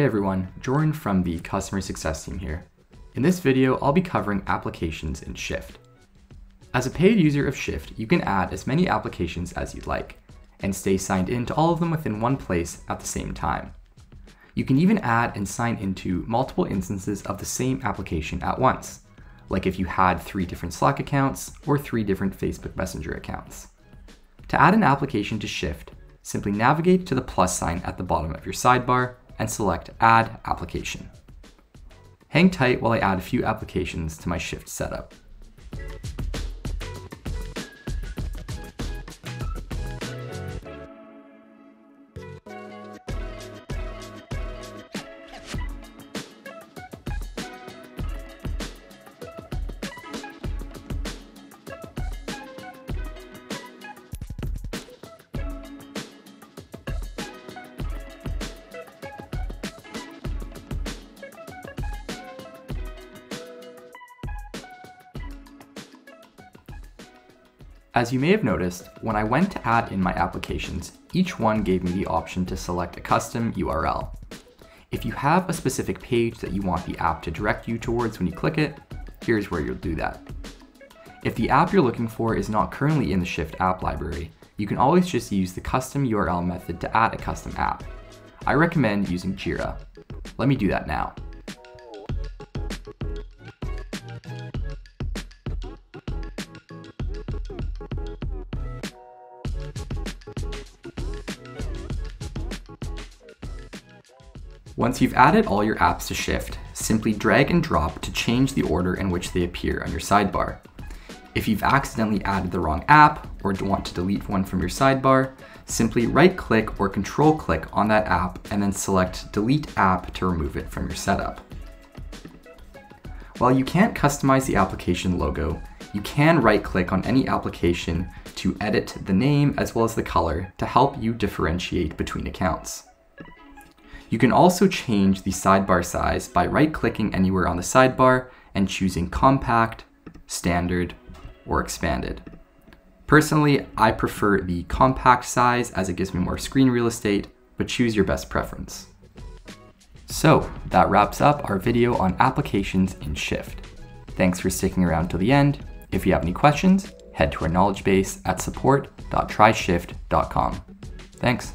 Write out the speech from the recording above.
Hey everyone, Jordan from the Customer Success team here. In this video, I'll be covering applications in Shift. As a paid user of Shift, you can add as many applications as you'd like, and stay signed in to all of them within one place at the same time. You can even add and sign into multiple instances of the same application at once, like if you had three different Slack accounts or three different Facebook Messenger accounts. To add an application to Shift, simply navigate to the plus sign at the bottom of your sidebar and select Add Application. Hang tight while I add a few applications to my Shift setup. As you may have noticed, when I went to add in my applications, each one gave me the option to select a custom URL. If you have a specific page that you want the app to direct you towards when you click it, here's where you'll do that. If the app you're looking for is not currently in the Shift app library, you can always just use the custom URL method to add a custom app. I recommend using Jira. Let me do that now. Once you've added all your apps to Shift, simply drag and drop to change the order in which they appear on your sidebar. If you've accidentally added the wrong app or want to delete one from your sidebar, simply right click or control click on that app and then select delete app to remove it from your setup. While you can't customize the application logo, you can right click on any application to edit the name as well as the color to help you differentiate between accounts. You can also change the sidebar size by right-clicking anywhere on the sidebar and choosing compact, standard, or expanded. Personally, I prefer the compact size as it gives me more screen real estate, but choose your best preference. So that wraps up our video on applications in Shift. Thanks for sticking around till the end. If you have any questions, head to our knowledge base at support.tryshift.com. Thanks.